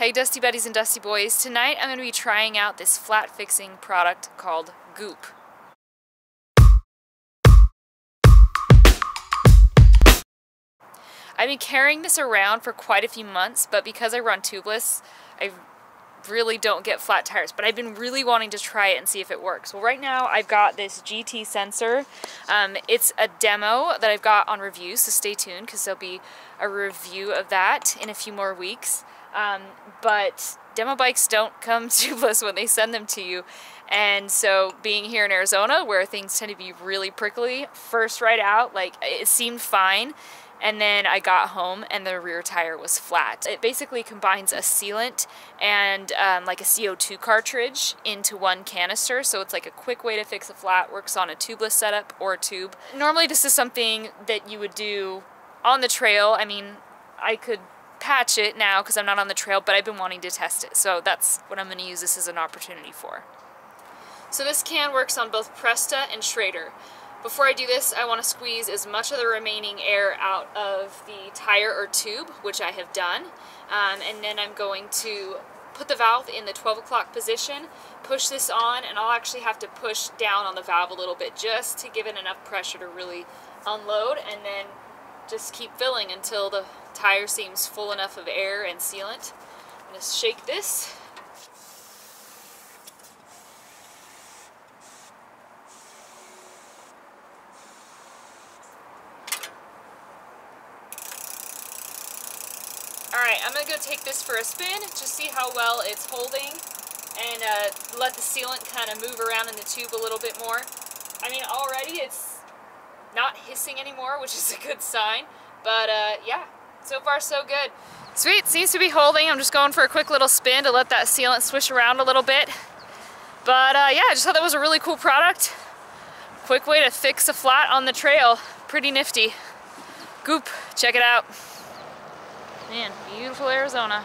Hey Dusty Betties and Dusty Boys, tonight I'm going to be trying out this flat fixing product called GUP. I've been carrying this around for quite a few months, but because I run tubeless, I really don't get flat tires, but I've been really wanting to try it and see if it works. Well, right now I've got this GT sensor. Um, it's a demo that I've got on review, so stay tuned because there'll be a review of that in a few more weeks. Um, but demo bikes don't come tubeless when they send them to you. And so being here in Arizona where things tend to be really prickly, first ride out, like it seemed fine. And then I got home and the rear tire was flat. It basically combines a sealant and um, like a CO2 cartridge into one canister. So it's like a quick way to fix a flat, works on a tubeless setup or a tube. Normally this is something that you would do on the trail. I mean, I could patch it now because I'm not on the trail, but I've been wanting to test it. So that's what I'm going to use this as an opportunity for. So this can works on both Presta and Schrader. Before I do this, I want to squeeze as much of the remaining air out of the tire or tube, which I have done. Um, and then I'm going to put the valve in the 12 o'clock position, push this on, and I'll actually have to push down on the valve a little bit just to give it enough pressure to really unload, and then just keep filling until the tire seems full enough of air and sealant. I'm going to shake this. Alright, I'm going to go take this for a spin to see how well it's holding and uh, let the sealant kind of move around in the tube a little bit more. I mean, already it's not hissing anymore, which is a good sign. But uh, yeah, so far so good. Sweet, seems to be holding. I'm just going for a quick little spin to let that sealant swish around a little bit. But uh, yeah, I just thought that was a really cool product. Quick way to fix a flat on the trail. Pretty nifty. GUP, check it out. Man, beautiful Arizona.